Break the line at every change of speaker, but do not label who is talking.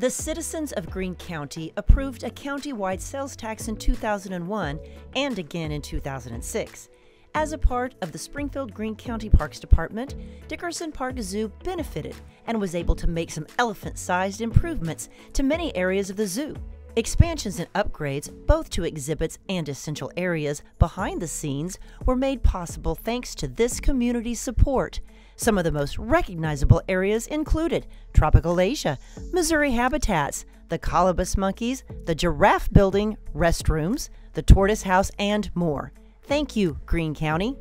The citizens of Greene County approved a county-wide sales tax in 2001 and again in 2006. As a part of the Springfield Greene County Parks Department, Dickerson Park Zoo benefited and was able to make some elephant sized improvements to many areas of the zoo. Expansions and upgrades, both to exhibits and essential areas behind the scenes, were made possible thanks to this community's support. Some of the most recognizable areas included Tropical Asia, Missouri Habitats, the Colobus monkeys, the Giraffe Building, restrooms, the Tortoise House, and more. Thank you, Greene County.